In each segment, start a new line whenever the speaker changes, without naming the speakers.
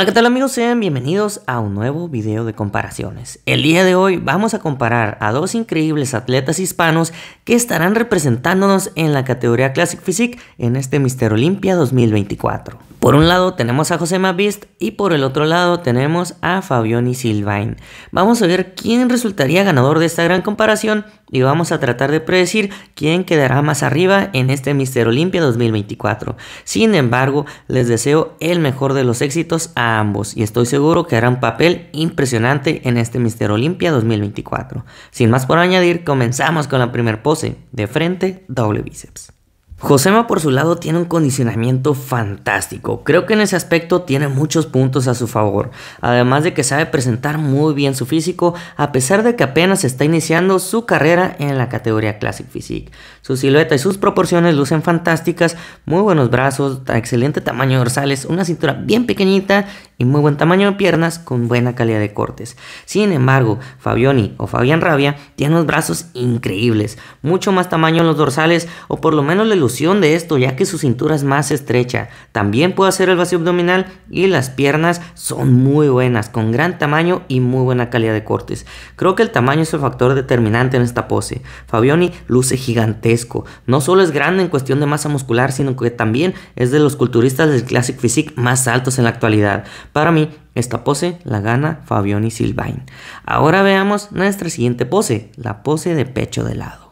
Hola qué tal amigos, sean bienvenidos a un nuevo video de comparaciones. El día de hoy vamos a comparar a dos increíbles atletas hispanos que estarán representándonos en la categoría Classic Physique en este Mister Olympia 2024. Por un lado tenemos a José Beast y por el otro lado tenemos a Fabioni Silvain. Vamos a ver quién resultaría ganador de esta gran comparación y vamos a tratar de predecir quién quedará más arriba en este Mister Olympia 2024. Sin embargo, les deseo el mejor de los éxitos a ambos y estoy seguro que harán papel impresionante en este Mister Olympia 2024. Sin más por añadir, comenzamos con la primera pose, de frente, doble bíceps. Josema por su lado tiene un condicionamiento fantástico, creo que en ese aspecto tiene muchos puntos a su favor, además de que sabe presentar muy bien su físico a pesar de que apenas está iniciando su carrera en la categoría Classic Physique. Su silueta y sus proporciones lucen fantásticas, muy buenos brazos, excelente tamaño de dorsales, una cintura bien pequeñita y muy buen tamaño de piernas con buena calidad de cortes. Sin embargo, Fabioni o Fabián Rabia tiene unos brazos increíbles, mucho más tamaño en los dorsales o por lo menos la ilusión de esto ya que su cintura es más estrecha. También puede hacer el vacío abdominal y las piernas son muy buenas, con gran tamaño y muy buena calidad de cortes. Creo que el tamaño es el factor determinante en esta pose. Fabioni luce gigantesco, no solo es grande en cuestión de masa muscular, sino que también es de los culturistas del Classic Physique más altos en la actualidad. Para mí, esta pose la gana Fabioni Silvain. Ahora veamos nuestra siguiente pose, la pose de pecho de lado.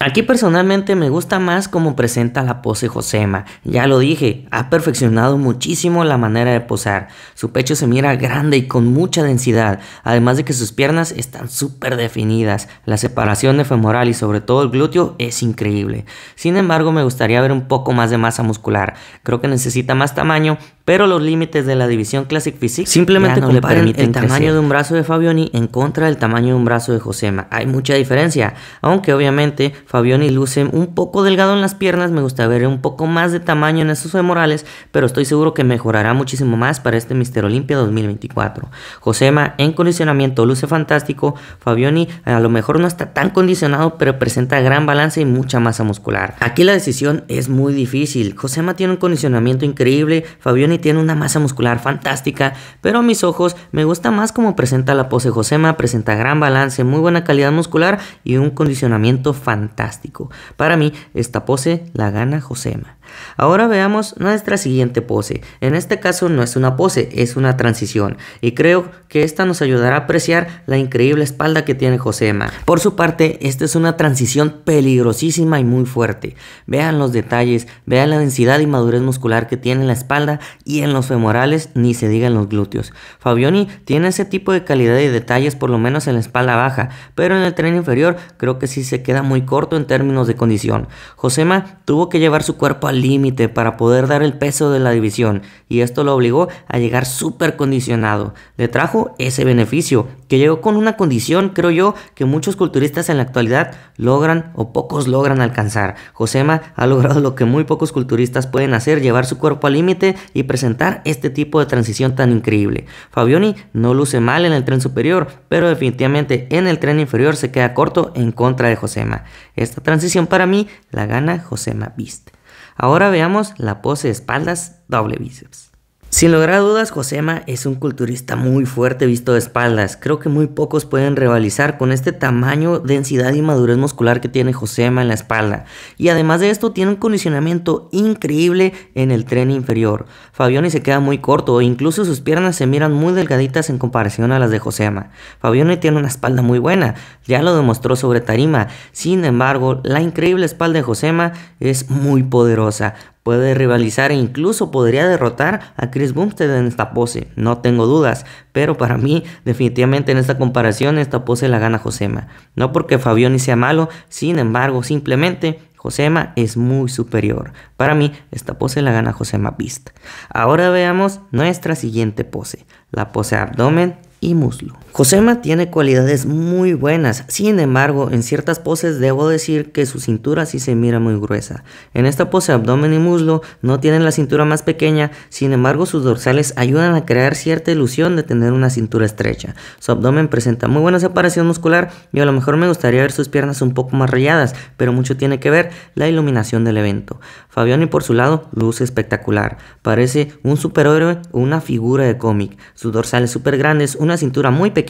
Aquí personalmente me gusta más cómo presenta la pose Josema. Ya lo dije, ha perfeccionado muchísimo la manera de posar. Su pecho se mira grande y con mucha densidad, además de que sus piernas están súper definidas. La separación de femoral y sobre todo el glúteo es increíble. Sin embargo, me gustaría ver un poco más de masa muscular. Creo que necesita más tamaño, pero los límites de la división Classic Physique simplemente no le permiten el tamaño de un brazo de Fabioni en contra del tamaño de un brazo de Josema. Hay mucha diferencia, aunque obviamente Fabioni luce un poco delgado en las piernas, me gusta ver un poco más de tamaño en esos femorales, pero estoy seguro que mejorará muchísimo más para este Mister Olympia 2024. Josema en condicionamiento luce fantástico, Fabioni a lo mejor no está tan condicionado, pero presenta gran balance y mucha masa muscular. Aquí la decisión es muy difícil. Josema tiene un condicionamiento increíble, Fabioni tiene una masa muscular fantástica, pero a mis ojos me gusta más como presenta la pose Josema, presenta gran balance, muy buena calidad muscular y un condicionamiento fantástico. Para mí, esta pose la gana Josema. Ahora veamos nuestra siguiente pose. En este caso no es una pose, es una transición. Y creo que esta nos ayudará a apreciar la increíble espalda que tiene Josema. Por su parte, esta es una transición peligrosísima y muy fuerte. Vean los detalles, vean la densidad y madurez muscular que tiene en la espalda y en los femorales, ni se diga en los glúteos. Fabioni tiene ese tipo de calidad y detalles por lo menos en la espalda baja, pero en el tren inferior creo que sí se queda muy corto en términos de condición. Josema tuvo que llevar su cuerpo al límite para poder dar el peso de la división y esto lo obligó a llegar súper condicionado. Le trajo ese beneficio, que llegó con una condición, creo yo, que muchos culturistas en la actualidad logran o pocos logran alcanzar. Josema ha logrado lo que muy pocos culturistas pueden hacer, llevar su cuerpo al límite y presentar este tipo de transición tan increíble. Fabioni no luce mal en el tren superior, pero definitivamente en el tren inferior se queda corto en contra de Josema. Esta transición para mí la gana Josema Beast. Ahora veamos la pose de espaldas doble bíceps. Sin lugar a dudas, Josema es un culturista muy fuerte visto de espaldas. Creo que muy pocos pueden rivalizar con este tamaño, densidad y madurez muscular que tiene Josema en la espalda. Y además de esto, tiene un condicionamiento increíble en el tren inferior. Fabioni se queda muy corto e incluso sus piernas se miran muy delgaditas en comparación a las de Josema. Fabioni tiene una espalda muy buena, ya lo demostró sobre tarima. Sin embargo, la increíble espalda de Josema es muy poderosa puede rivalizar e incluso podría derrotar a Chris Bumstead en esta pose, no tengo dudas, pero para mí definitivamente en esta comparación esta pose la gana Josema, no porque Fabioni sea malo, sin embargo simplemente Josema es muy superior. Para mí, esta pose la gana Josema Beast. Ahora veamos nuestra siguiente pose, la pose abdomen y muslo. Josema tiene cualidades muy buenas, sin embargo, en ciertas poses debo decir que su cintura sí se mira muy gruesa. En esta pose abdomen y muslo no tienen la cintura más pequeña, sin embargo sus dorsales ayudan a crear cierta ilusión de tener una cintura estrecha. Su abdomen presenta muy buena separación muscular y a lo mejor me gustaría ver sus piernas un poco más rayadas, pero mucho tiene que ver la iluminación del evento. Fabiani por su lado luce espectacular, parece un superhéroe o una figura de cómic. Sus dorsales súper grandes, una cintura muy pequeña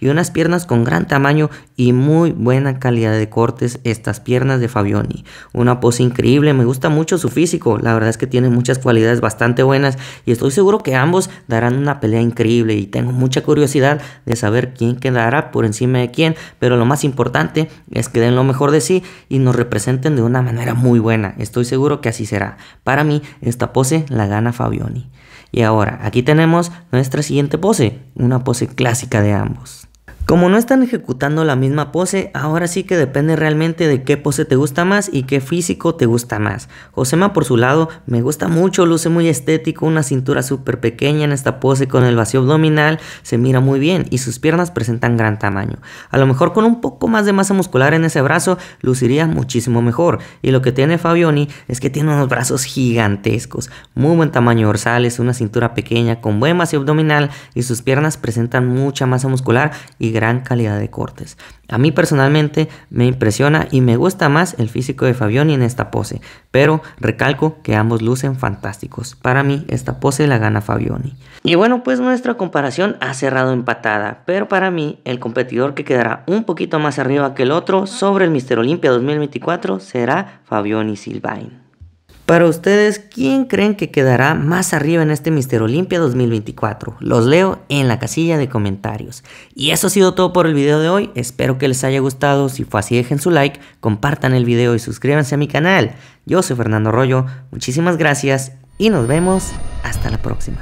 y unas piernas con gran tamaño y muy buena calidad de cortes estas piernas de Fabioni. Una pose increíble, me gusta mucho su físico, la verdad es que tiene muchas cualidades bastante buenas y estoy seguro que ambos darán una pelea increíble y tengo mucha curiosidad de saber quién quedará por encima de quién, pero lo más importante es que den lo mejor de sí y nos representen de una manera muy buena, estoy seguro que así será. Para mí esta pose la gana Fabioni. Y ahora, aquí tenemos nuestra siguiente pose, una pose clásica de ambos. Como no están ejecutando la misma pose, ahora sí que depende realmente de qué pose te gusta más y qué físico te gusta más. Josema por su lado me gusta mucho, luce muy estético, una cintura súper pequeña en esta pose con el vacío abdominal, se mira muy bien y sus piernas presentan gran tamaño. A lo mejor con un poco más de masa muscular en ese brazo luciría muchísimo mejor. Y lo que tiene Fabioni es que tiene unos brazos gigantescos, muy buen tamaño dorsales, una cintura pequeña con buen vacío abdominal y sus piernas presentan mucha masa muscular y gran calidad de cortes. A mí personalmente me impresiona y me gusta más el físico de Fabioni en esta pose, pero recalco que ambos lucen fantásticos. Para mí esta pose la gana Fabioni. Y bueno, pues nuestra comparación ha cerrado empatada, pero para mí el competidor que quedará un poquito más arriba que el otro sobre el Mister Olympia 2024 será Fabioni Silvain. Para ustedes, ¿quién creen que quedará más arriba en este Mister Olimpia 2024? Los leo en la casilla de comentarios. Y eso ha sido todo por el video de hoy. Espero que les haya gustado. Si fue así, dejen su like, compartan el video y suscríbanse a mi canal. Yo soy Fernando Rollo. Muchísimas gracias y nos vemos hasta la próxima.